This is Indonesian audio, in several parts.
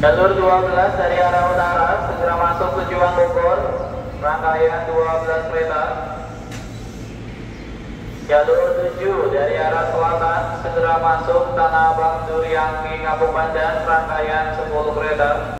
Jalur 12 dari arah utara segera masuk tujuan Bogor, rangkaian 12 kereta. Jalur 7 dari arah selatan segera masuk Tanah Abang Duriangi Kabupaten, rangkaian 10 kereta.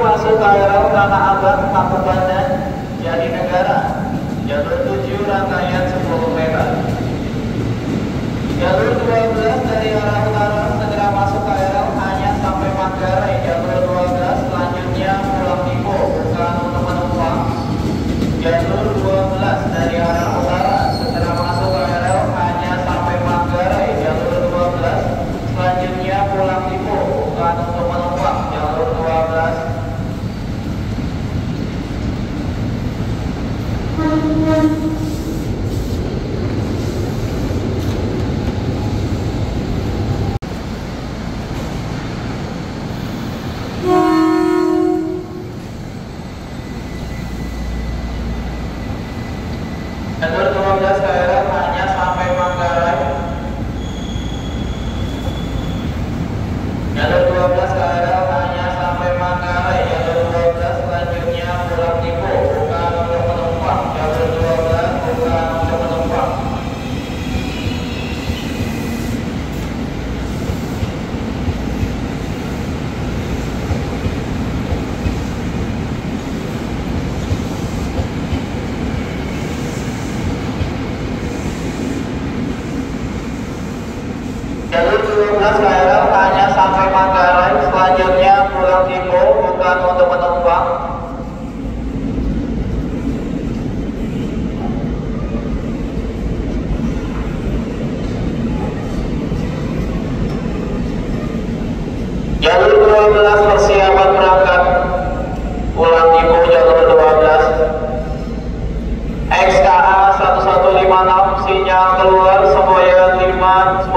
masuk ke areal Tanah Abang, Kabupaten Jatinegara, jalur 7 rangkaian 10 meter. Jalur 12 dari arah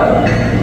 Amém.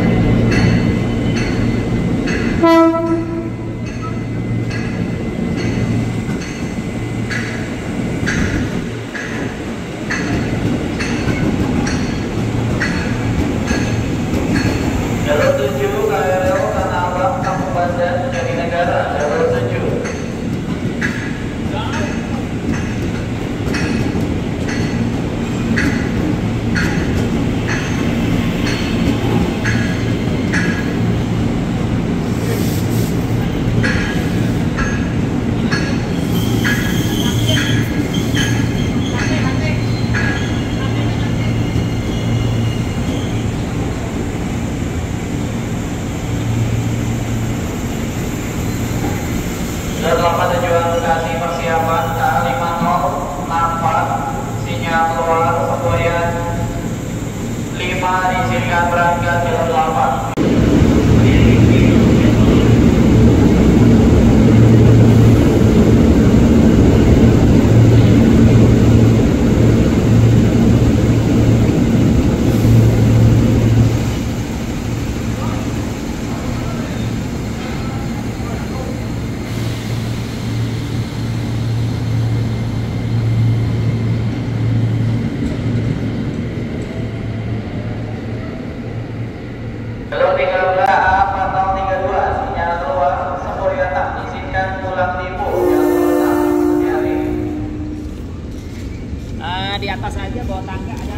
bawah tangga ada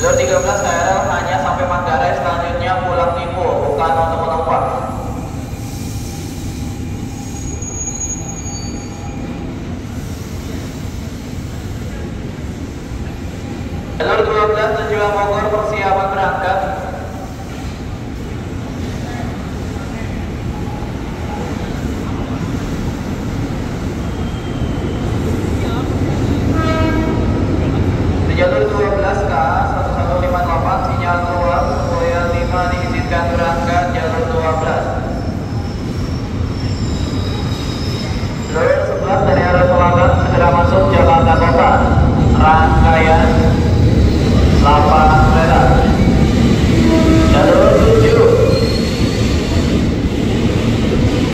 Jalur 13 KRL hanya sampai Manggarai selanjutnya pulang Tipo, bukan untuk menumpang. Jalur